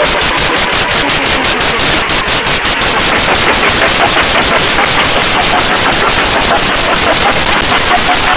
Ha ha ha ha!